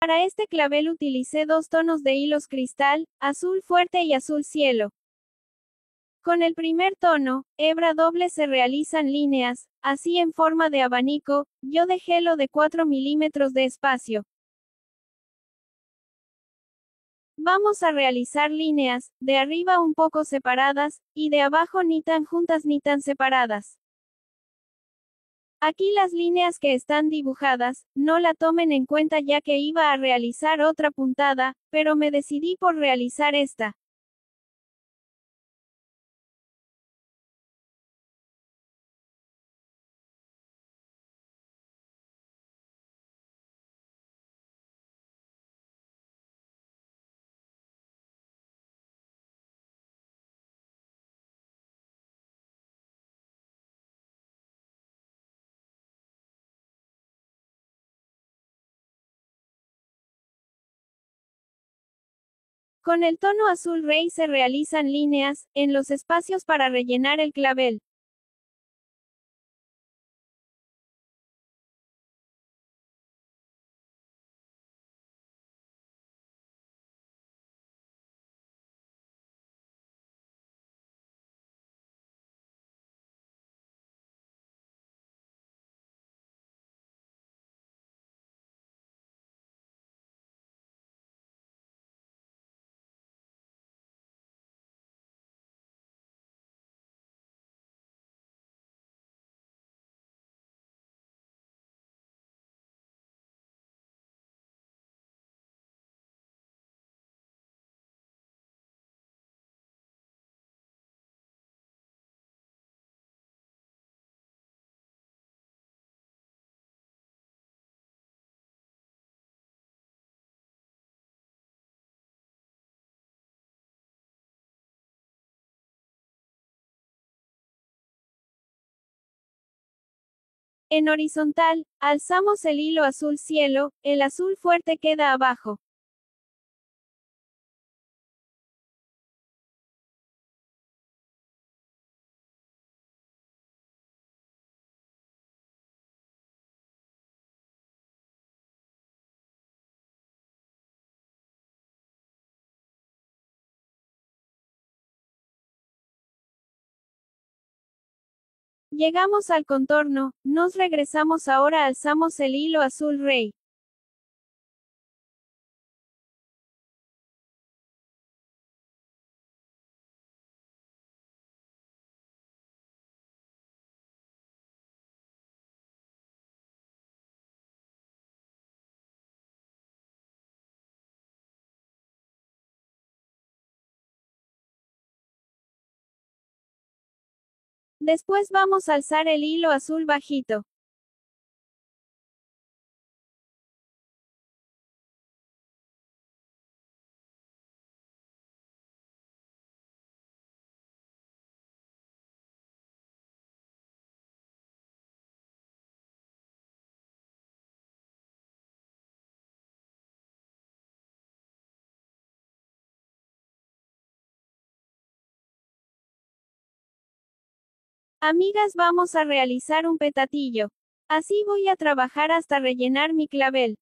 Para este clavel utilicé dos tonos de hilos cristal, azul fuerte y azul cielo. Con el primer tono, hebra doble se realizan líneas, así en forma de abanico, yo dejé lo de 4 milímetros de espacio. Vamos a realizar líneas, de arriba un poco separadas, y de abajo ni tan juntas ni tan separadas. Aquí las líneas que están dibujadas, no la tomen en cuenta ya que iba a realizar otra puntada, pero me decidí por realizar esta. Con el tono azul rey se realizan líneas, en los espacios para rellenar el clavel. En horizontal, alzamos el hilo azul cielo, el azul fuerte queda abajo. Llegamos al contorno, nos regresamos ahora alzamos el hilo azul rey. Después vamos a alzar el hilo azul bajito. Amigas vamos a realizar un petatillo. Así voy a trabajar hasta rellenar mi clavel.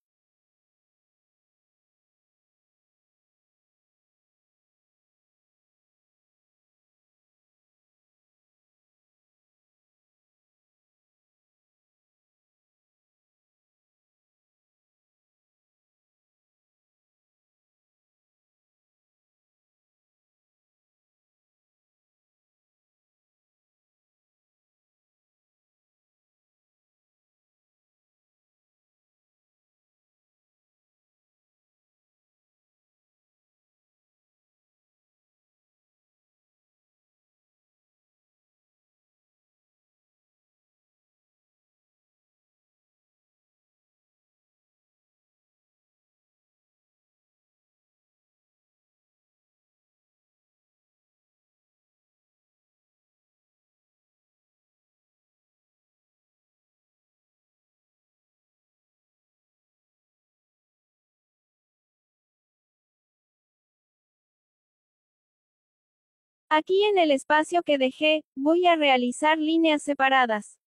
Aquí en el espacio que dejé, voy a realizar líneas separadas.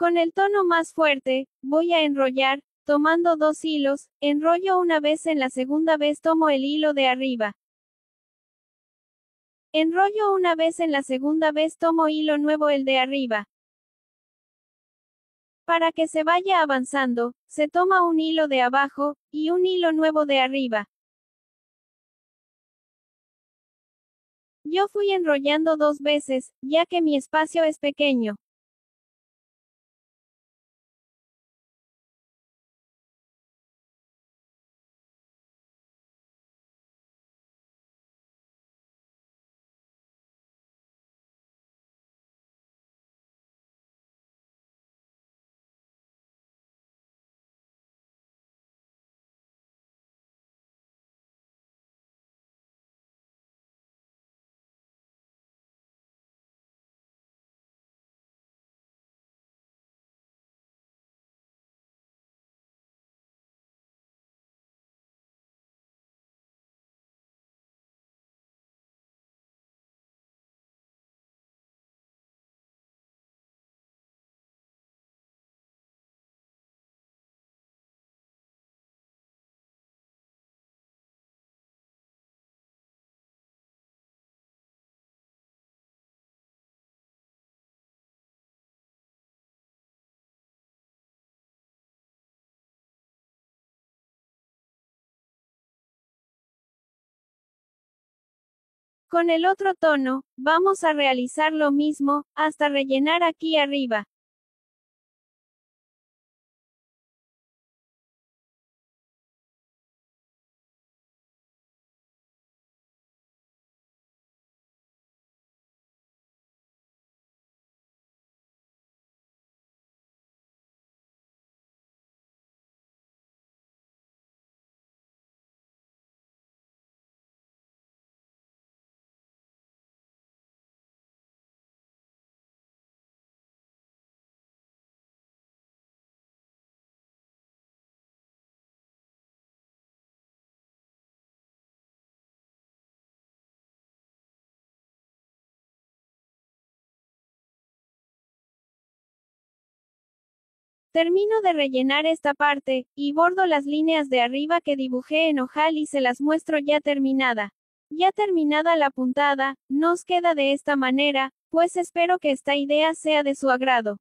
Con el tono más fuerte, voy a enrollar, tomando dos hilos, enrollo una vez en la segunda vez tomo el hilo de arriba. Enrollo una vez en la segunda vez tomo hilo nuevo el de arriba. Para que se vaya avanzando, se toma un hilo de abajo, y un hilo nuevo de arriba. Yo fui enrollando dos veces, ya que mi espacio es pequeño. Con el otro tono, vamos a realizar lo mismo, hasta rellenar aquí arriba. Termino de rellenar esta parte, y bordo las líneas de arriba que dibujé en ojal y se las muestro ya terminada. Ya terminada la puntada, nos queda de esta manera, pues espero que esta idea sea de su agrado.